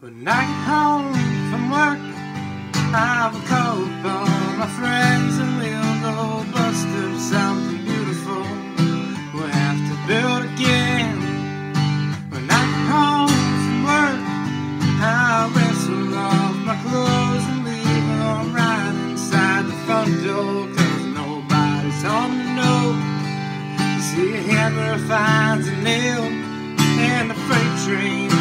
When I get home from work, I will call upon my friends and we'll go bust up something beautiful. We'll have to build again. When I get home from work, I'll wrestle off my clothes and leave them right inside the front door. Cause nobody's home to know. You see a hammer finds a nail, and a freight train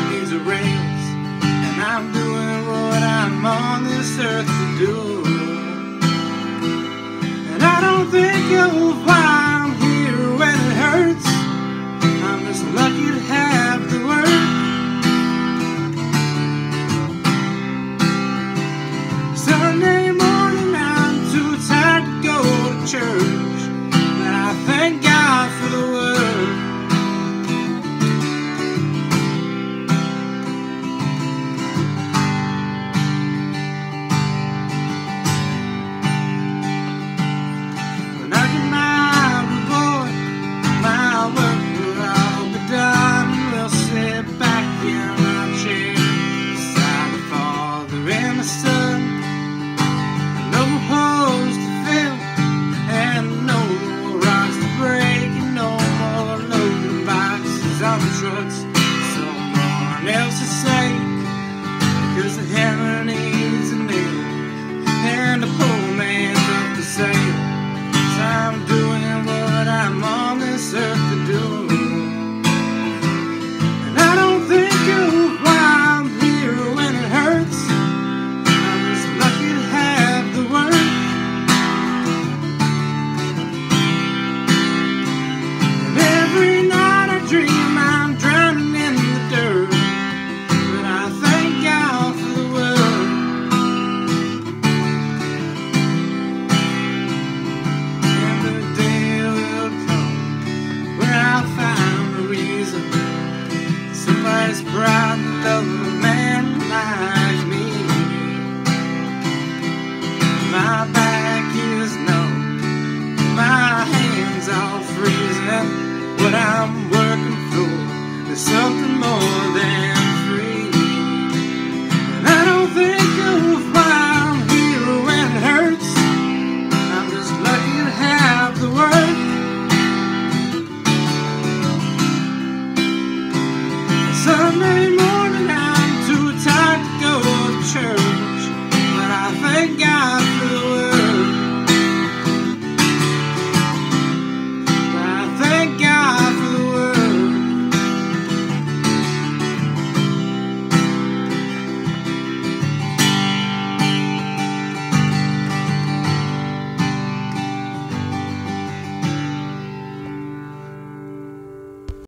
earth to do. And I don't think of why I'm here when it hurts. I'm just lucky to have as bright of a man like me. My back is numb, my hands are freezing. What I'm working for is something more than free. And I don't think here when it hurts. I'm just lucky to have the world. Sunday morning.